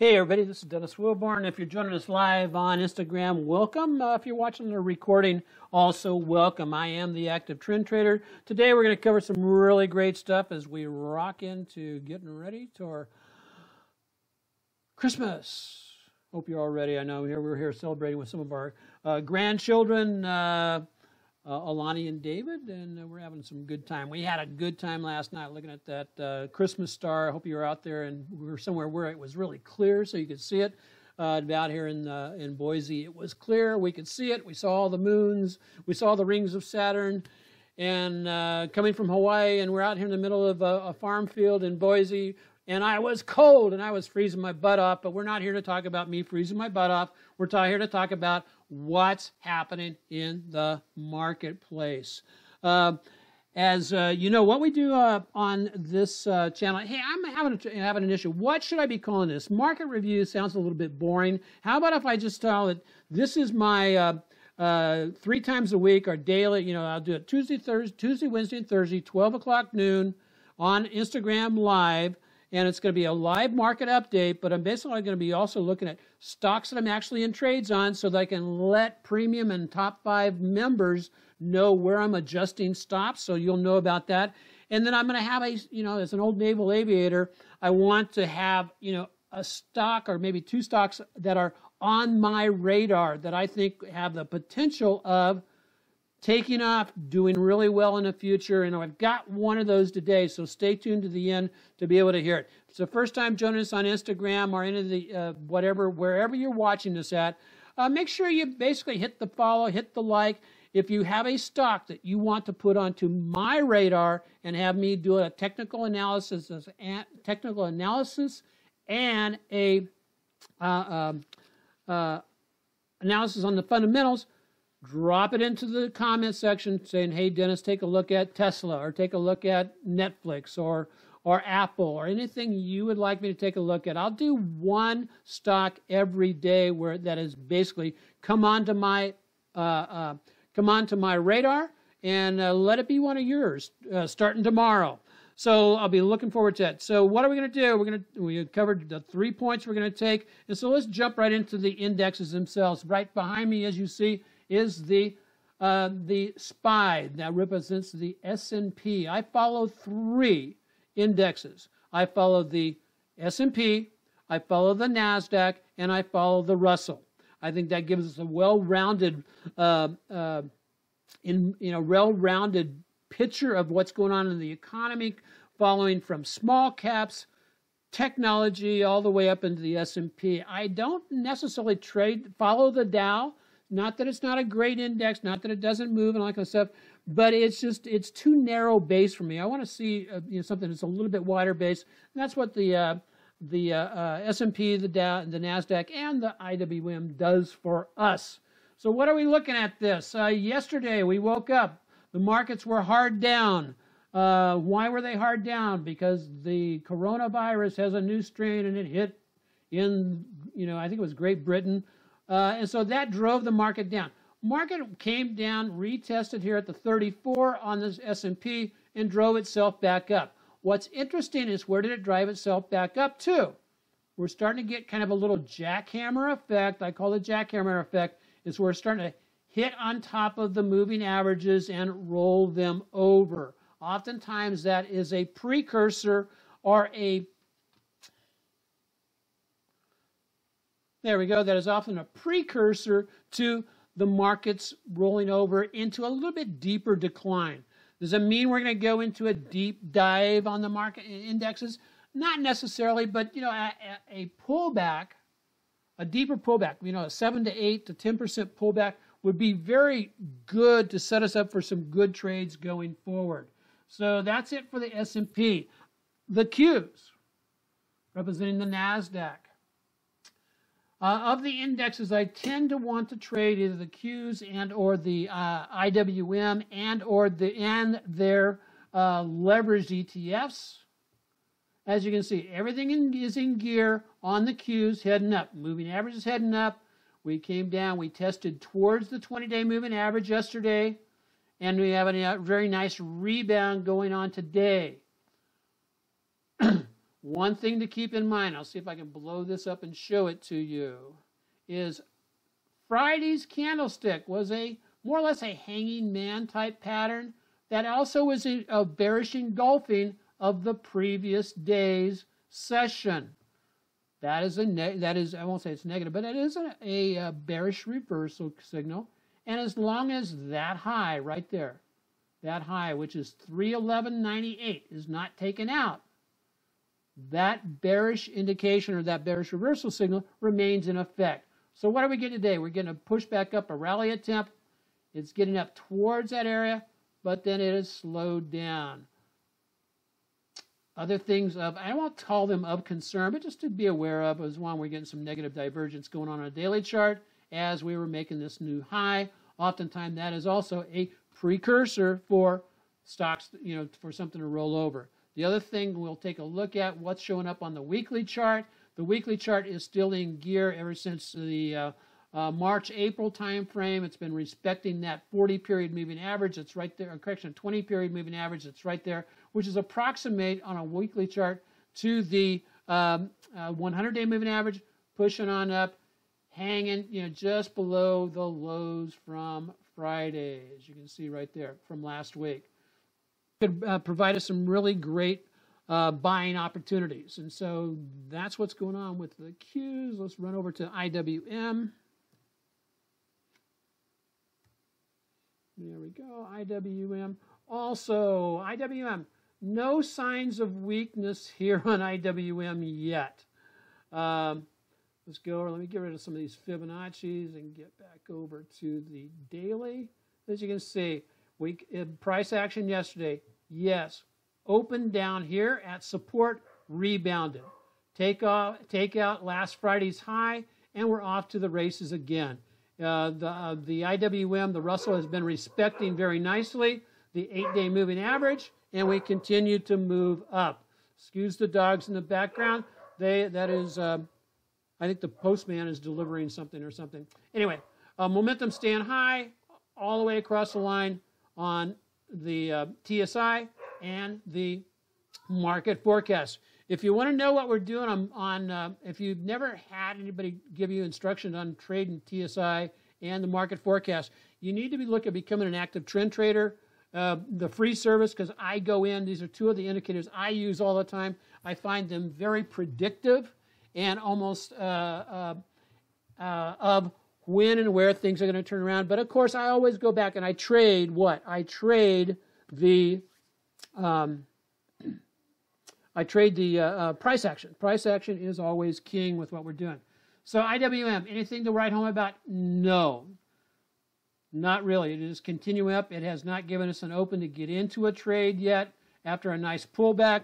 Hey everybody, this is Dennis Wilborn. If you're joining us live on Instagram, welcome. Uh, if you're watching the recording, also welcome. I am the Active Trend Trader. Today we're going to cover some really great stuff as we rock into getting ready to our Christmas. Hope you're all ready. I know here we're here celebrating with some of our uh, grandchildren. Uh, uh, Alani and David, and uh, we're having some good time. We had a good time last night looking at that uh, Christmas star. I hope you were out there and we were somewhere where it was really clear so you could see it. Uh, here in uh, in Boise, it was clear. We could see it. We saw all the moons. We saw the rings of Saturn. And uh, coming from Hawaii, and we're out here in the middle of a, a farm field in Boise, and I was cold and I was freezing my butt off. But we're not here to talk about me freezing my butt off. We're here to talk about what's happening in the marketplace. Uh, as uh, you know, what we do uh, on this uh, channel, hey, I'm having, a, having an issue. What should I be calling this? Market review sounds a little bit boring. How about if I just tell it, this is my uh, uh, three times a week or daily, you know, I'll do it Tuesday, Thursday, Tuesday, Wednesday, and Thursday, 12 o'clock noon on Instagram Live and it's going to be a live market update, but I'm basically going to be also looking at stocks that I'm actually in trades on so that I can let premium and top five members know where I'm adjusting stops so you'll know about that. And then I'm going to have a, you know, as an old naval aviator, I want to have, you know, a stock or maybe two stocks that are on my radar that I think have the potential of taking off, doing really well in the future. And I've got one of those today, so stay tuned to the end to be able to hear it. It's the first time joining us on Instagram or any of the uh, whatever, wherever you're watching this at, uh, make sure you basically hit the follow, hit the like. If you have a stock that you want to put onto my radar and have me do a technical analysis, technical analysis, and a uh, um, uh, analysis on the fundamentals, drop it into the comment section saying, hey, Dennis, take a look at Tesla or take a look at Netflix or, or Apple or anything you would like me to take a look at. I'll do one stock every day where that is basically come onto my, uh, uh, come onto my radar and uh, let it be one of yours uh, starting tomorrow. So I'll be looking forward to it. So what are we going to do? We're going to we covered the three points we're going to take, and so let's jump right into the indexes themselves. Right behind me, as you see, is the uh, the SPY that represents the S&P. I follow three indexes. I follow the S&P, I follow the Nasdaq, and I follow the Russell. I think that gives us a well-rounded, uh, uh, in you know, well-rounded picture of what's going on in the economy, following from small caps, technology, all the way up into the S&P. I don't necessarily trade follow the Dow. Not that it's not a great index, not that it doesn't move and all that kind of stuff, but it's just it's too narrow base for me. I want to see uh, you know, something that's a little bit wider base. And that's what the uh, the uh, uh S&P, the Dow, the Nasdaq, and the IWM does for us. So what are we looking at this? Uh, yesterday we woke up, the markets were hard down. Uh, why were they hard down? Because the coronavirus has a new strain and it hit in you know I think it was Great Britain. Uh, and so that drove the market down. Market came down, retested here at the 34 on the S&P, and drove itself back up. What's interesting is where did it drive itself back up to? We're starting to get kind of a little jackhammer effect. I call it jackhammer effect. Is we're starting to hit on top of the moving averages and roll them over. Oftentimes that is a precursor or a There we go. That is often a precursor to the markets rolling over into a little bit deeper decline. Does it mean we're going to go into a deep dive on the market indexes? Not necessarily, but you know, a, a pullback, a deeper pullback, you know, a seven to eight to ten percent pullback would be very good to set us up for some good trades going forward. So that's it for the S&P. The Qs, representing the Nasdaq. Uh, of the indexes, I tend to want to trade either the Qs and or the uh, IWM and or the and their uh, leveraged ETFs. As you can see, everything in, is in gear on the Qs heading up. Moving average is heading up. We came down. We tested towards the 20-day moving average yesterday, And we have a very nice rebound going on today. One thing to keep in mind, I'll see if I can blow this up and show it to you, is Friday's candlestick was a more or less a hanging man type pattern that also was a, a uh, bearish engulfing of the previous day's session. That is a that is I won't say it's negative, but it is a, a, a bearish reversal signal. And as long as that high right there, that high, which is 311.98, is not taken out, that bearish indication or that bearish reversal signal remains in effect. So what are we getting today? We're getting a push back up, a rally attempt. It's getting up towards that area, but then it has slowed down. Other things of, I won't call them of concern, but just to be aware of is one, we're getting some negative divergence going on on a daily chart as we were making this new high. Oftentimes that is also a precursor for stocks, you know, for something to roll over. The other thing we'll take a look at what's showing up on the weekly chart. The weekly chart is still in gear ever since the uh, uh, March April time frame. It's been respecting that 40 period moving average. It's right there. Correction, 20 period moving average. It's right there, which is approximate on a weekly chart to the um, uh, 100 day moving average, pushing on up, hanging, you know, just below the lows from Friday, as you can see right there from last week could uh, provide us some really great uh, buying opportunities. And so that's what's going on with the Qs. Let's run over to IWM. There we go, IWM. Also, IWM, no signs of weakness here on IWM yet. Um, let's go, let me get rid of some of these Fibonacci's and get back over to the daily. As you can see, we price action yesterday. Yes. Open down here at support, rebounded. Take off, take out last Friday's high, and we're off to the races again. Uh, the uh, the IWM, the Russell has been respecting very nicely the eight-day moving average, and we continue to move up. Excuse the dogs in the background. They that is, uh, I think the postman is delivering something or something. Anyway, uh, momentum stand high all the way across the line on the uh, TSI and the market forecast. If you want to know what we're doing on, on uh, if you've never had anybody give you instructions on trading TSI and the market forecast, you need to be looking at becoming an active trend trader. Uh, the free service, because I go in, these are two of the indicators I use all the time. I find them very predictive and almost uh, uh, uh of when and where things are going to turn around. But of course, I always go back and I trade what? I trade the um, I trade the uh, uh, price action. Price action is always king with what we're doing. So IWM, anything to write home about? No, not really. It is continuing up. It has not given us an open to get into a trade yet after a nice pullback.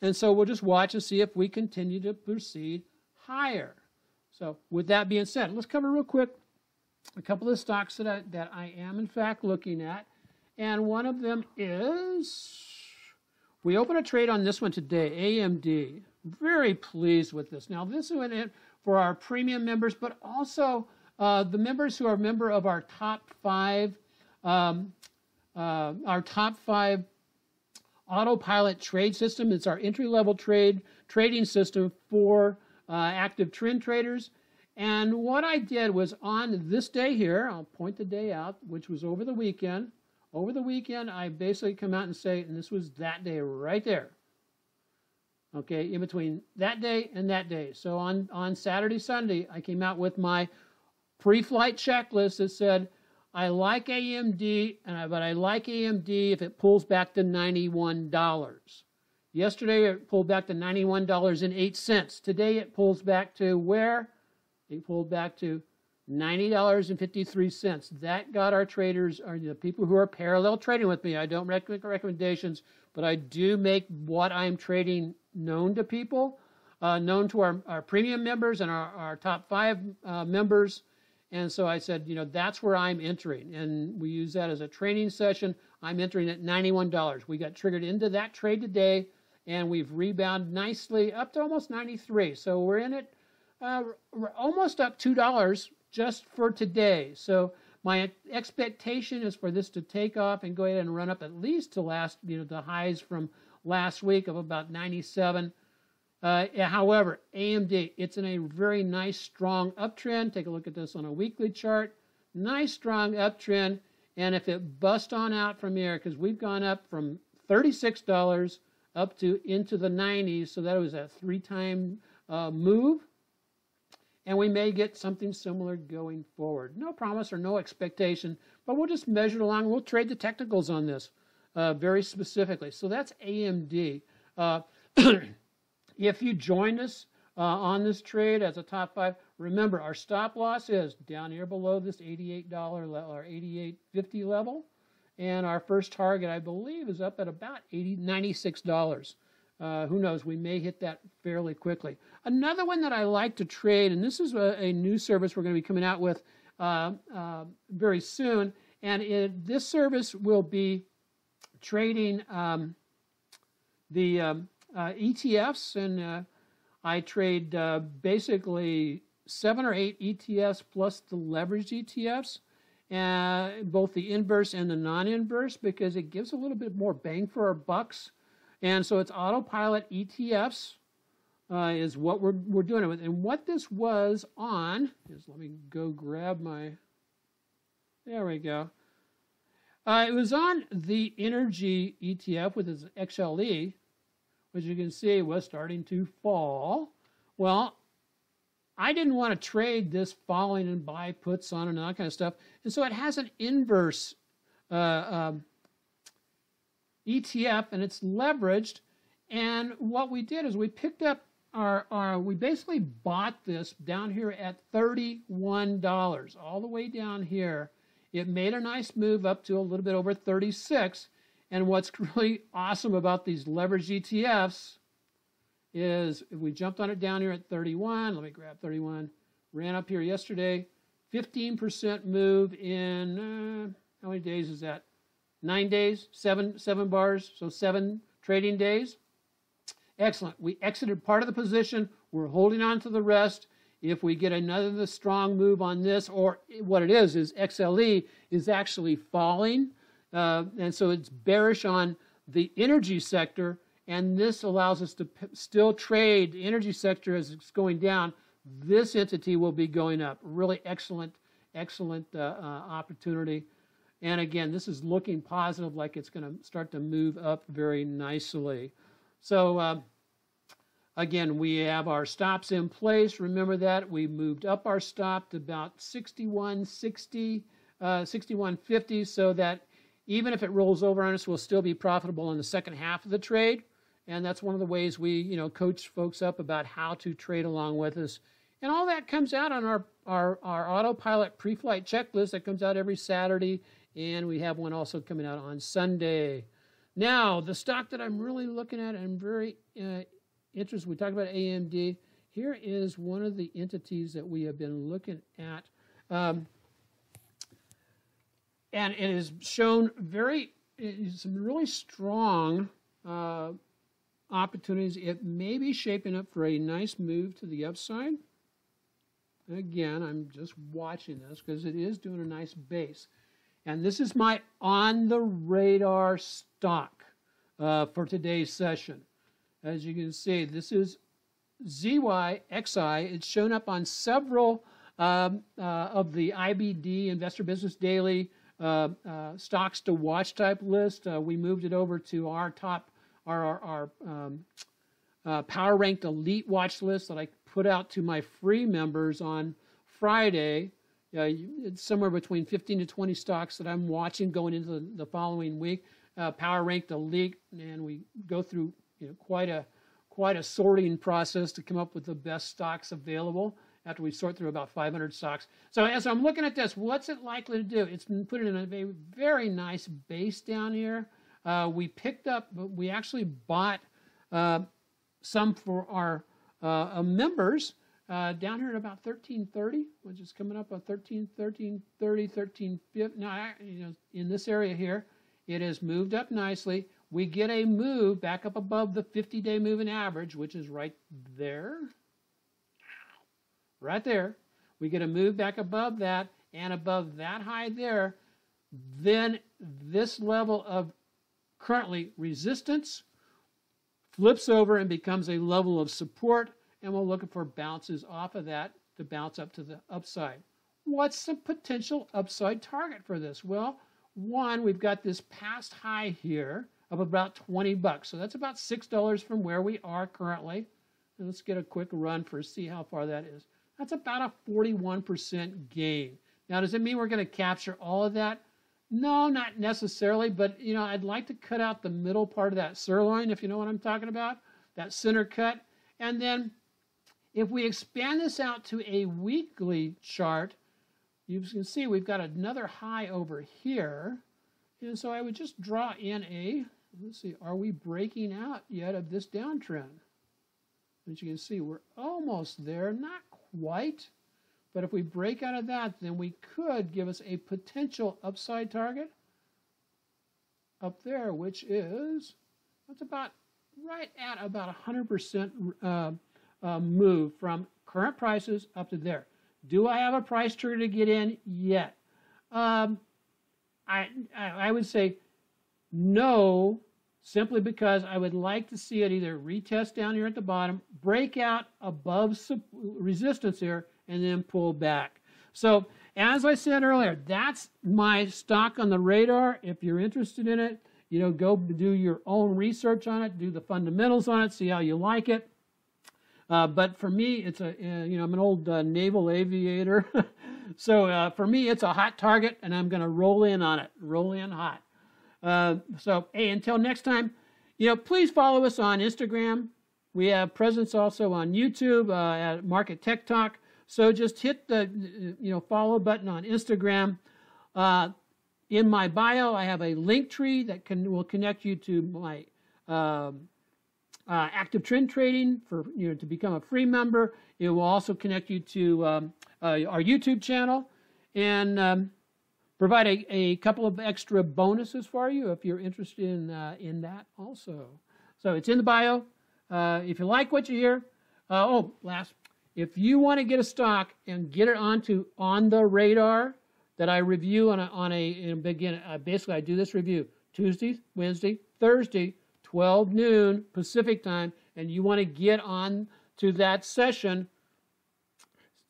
And so we'll just watch and see if we continue to proceed higher. So with that being said, let's cover real quick a couple of stocks that I, that I am in fact looking at. And one of them is, we open a trade on this one today, AMD. Very pleased with this. Now this went in for our premium members, but also uh, the members who are member of our top five, um, uh, our top five autopilot trade system. It's our entry level trade trading system for uh, active trend traders. And what I did was on this day here, I'll point the day out, which was over the weekend. Over the weekend, I basically come out and say, and this was that day right there. Okay, in between that day and that day. So on, on Saturday, Sunday, I came out with my pre-flight checklist that said, I like AMD, and but I like AMD if it pulls back to $91. Yesterday it pulled back to $91.08. Today it pulls back to where? It pulled back to $90.53. That got our traders, or the people who are parallel trading with me. I don't make recommendations, but I do make what I'm trading known to people, uh, known to our, our premium members and our, our top five uh, members. And so I said, you know, that's where I'm entering. And we use that as a training session. I'm entering at $91. We got triggered into that trade today and we've rebounded nicely up to almost 93. So we're in it, uh, we're almost up $2 just for today. So My expectation is for this to take off and go ahead and run up at least to last, you know, the highs from last week of about 97. Uh, however, AMD, it's in a very nice, strong uptrend. Take a look at this on a weekly chart. Nice, strong uptrend. And if it busts on out from here, because we've gone up from $36 up to into the 90s, so that was a three-time uh, move. And we may get something similar going forward. No promise or no expectation, but we'll just measure it along. We'll trade the technicals on this uh, very specifically. So that's AMD. Uh, if you joined us uh, on this trade as a top five, remember our stop loss is down here below this $88 level or 88.50 level. And our first target, I believe, is up at about 80, $96. Uh, who knows? We may hit that fairly quickly. Another one that I like to trade, and this is a, a new service we're going to be coming out with uh, uh, very soon, and it, this service will be trading um, the um, uh, ETFs, and uh, I trade uh, basically seven or eight ETFs plus the leveraged ETFs uh, both the inverse and the non-inverse because it gives a little bit more bang for our bucks. And so it's autopilot ETFs uh, is what we're, we're doing it with. And what this was on is, let me go grab my, there we go. Uh, it was on the energy ETF with its XLE, which you can see was starting to fall. Well, I didn't want to trade this falling and buy puts on and that kind of stuff. And so it has an inverse uh, um, ETF and it's leveraged. And what we did is we picked up our, our, we basically bought this down here at $31, all the way down here. It made a nice move up to a little bit over 36. And what's really awesome about these leveraged ETFs is if we jumped on it down here at 31, let me grab 31, ran up here yesterday, 15% move in, uh, how many days is that? Nine days, seven, seven bars, so seven trading days. Excellent. We exited part of the position. We're holding on to the rest. If we get another strong move on this, or what it is, is XLE is actually falling. Uh, and so it's bearish on the energy sector and this allows us to still trade the energy sector as it's going down. This entity will be going up. Really excellent, excellent uh, uh, opportunity. And again, this is looking positive, like it's going to start to move up very nicely. So, uh, again, we have our stops in place. Remember that we moved up our stop to about 6160, uh, 6150, so that even if it rolls over on us, we'll still be profitable in the second half of the trade. And that's one of the ways we, you know, coach folks up about how to trade along with us. And all that comes out on our, our, our autopilot pre-flight checklist that comes out every Saturday. And we have one also coming out on Sunday. Now, the stock that I'm really looking at and very uh, interested, we talked about AMD. Here is one of the entities that we have been looking at. Um, and it has shown very, some really strong uh, opportunities. It may be shaping up for a nice move to the upside. Again, I'm just watching this because it is doing a nice base. And this is my on the radar stock uh, for today's session. As you can see, this is ZYXI. It's shown up on several um, uh, of the IBD Investor Business Daily uh, uh, stocks to watch type list. Uh, we moved it over to our top our, our, our um, uh, Power Ranked Elite watch list that I put out to my free members on Friday. Uh, it's somewhere between 15 to 20 stocks that I'm watching going into the, the following week. Uh, Power Ranked Elite, and we go through you know, quite a quite a sorting process to come up with the best stocks available after we sort through about 500 stocks. So as I'm looking at this, what's it likely to do? It's been put in a very nice base down here. Uh, we picked up, we actually bought uh, some for our uh, members uh, down here at about 1330, which is coming up at 13, 1330, 1350. Now, you know, in this area here, it has moved up nicely. We get a move back up above the 50 day moving average, which is right there. Right there. We get a move back above that, and above that high there, then this level of currently resistance flips over and becomes a level of support, and we're looking for bounces off of that to bounce up to the upside. What's the potential upside target for this? Well, one, we've got this past high here of about 20 bucks. So that's about $6 from where we are currently. And let's get a quick run for see how far that is. That's about a 41% gain. Now, does it mean we're going to capture all of that? No, not necessarily, but you know, I'd like to cut out the middle part of that sirloin, if you know what I'm talking about, that center cut. And then if we expand this out to a weekly chart, you can see we've got another high over here. And so I would just draw in a, let's see, are we breaking out yet of this downtrend? As you can see, we're almost there, not quite. But if we break out of that, then we could give us a potential upside target up there, which is, that's about right at about 100% uh, uh, move from current prices up to there. Do I have a price trigger to get in yet? Um, I, I would say no, simply because I would like to see it either retest down here at the bottom, break out above resistance here, and then pull back. So as I said earlier, that's my stock on the radar. If you're interested in it, you know, go do your own research on it, do the fundamentals on it, see how you like it. Uh, but for me, it's a, uh, you know, I'm an old uh, naval aviator. so uh, for me, it's a hot target, and I'm going to roll in on it, roll in hot. Uh, so, hey, until next time, you know, please follow us on Instagram. We have presence also on YouTube uh, at Market Tech Talk. So just hit the, you know, follow button on Instagram. in my bio, I have a link tree that can will connect you to my um, uh, active trend trading for you know to become a free member. It will also connect you to um, uh, our YouTube channel and um, provide a, a couple of extra bonuses for you if you're interested in uh, in that also. So it's in the bio. Uh, if you like what you hear, uh, oh last, if you want to get a stock and get it onto on the radar that I review on a on a begin uh, basically I do this review Tuesday, Wednesday, Thursday 12 noon Pacific time, and you want to get on to that session,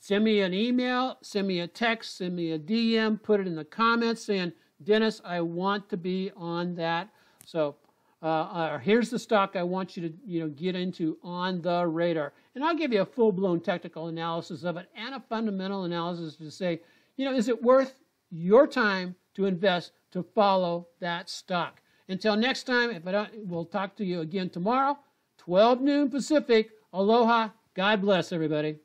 send me an email, send me a text, send me a DM, put it in the comments saying, Dennis, I want to be on that. So uh, here's the stock I want you to you know get into on the radar, and I'll give you a full-blown technical analysis of it and a fundamental analysis to say, you know, is it worth your time to invest to follow that stock? Until next time, if I don't, we'll talk to you again tomorrow, 12 noon Pacific. Aloha. God bless everybody.